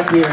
up here.